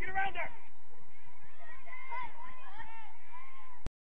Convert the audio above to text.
Get around her!